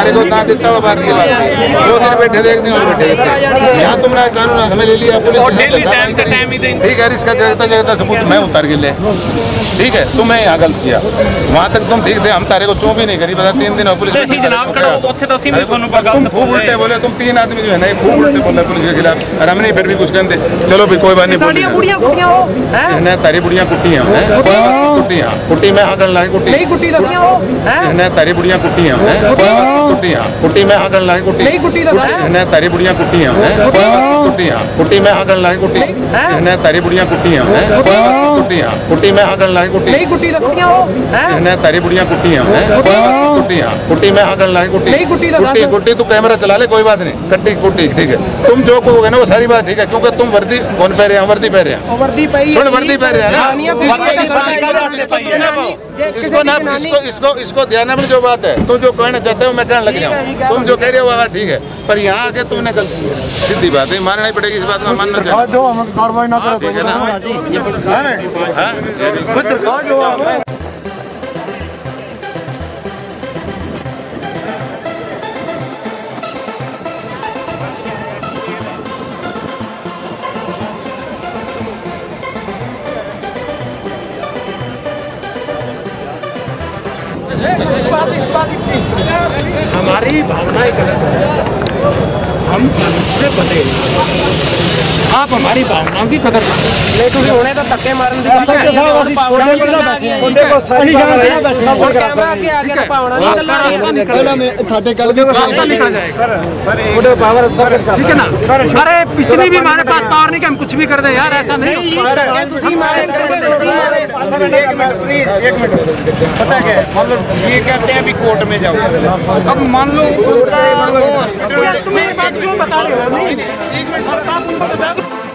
हमारे को ना देता वो बात की बात थी दो दिन बैठे थे एक दिन और बैठे थे। यहाँ तुमने कानून हमें ले लिया पुलिस ठीक है इसका जगता जगता सबूत मैं उतार के ले। ठीक है तुम्हें यहाँ गलत किया। वहाँ तक तुम ठीक थे हम तारे को चो भी नहीं करी पता तीन दिन और पुलिस तुम खूब उल्टे बोले तुम तीन आदमी जो है ना खूब उल्टे बोले पुलिस के खिलाफ। और हमने फिर भी कुछ कहते चलो भी कोई बात नहीं तारी बुढ़िया कुटी है? हमने कुटी में हाँ कर लाए कुटी। नहीं कुटी तो लगी हो नहीं तारी बुढ़िया कुटी है? हमने कुटिया कुटी में आगन लाए कुटी नहीं कुटी तारी तो बुढ़िया कुटी है। कुटिया कुटी में आगन लाए कुटी तारी बुढ़िया कुटी है। कुटी में आगन लाए कुटी नहीं कुटी तारी तो बुढ़िया कुटी है। कुटिया कुटी में आगन लाए कुटी नहीं कुटी तो कुटी कुटी तू कैमरा चला ले कोई बात नहीं। कट्टी कुटी ठीक है। तुम जो कहोगे ना वो सारी बात ठीक है क्योंकि तुम वर्दी कौन पहरे हैं? वर्दी पहरे हैं। वर्दी पहरी है वर्दी पहरे हैं ना। इसको ना इसको इसको इसको ध्यान में जो बात है। तू जो कहना चाहते हो मैं कहना लग जाओ। तुम जो कह रहे हो वहाँ ठीक है पर यहाँ आके तुमने गलती की। सीधी बात है मानना ही पड़ेगी इस बात को मानना चाहिए। ठीक है ना? हमारी भावनाएँ गलत है। हम उन्हें पते। आप हमारी भावनाओं की कदर अरे पिछली भी हमारे पास पावर नहीं कि हम कुछ भी कर दे यार ऐसा नहीं। पता क्या ये कहते हैं अभी कोर्ट में जाओ। अब मान लो बात रहे हो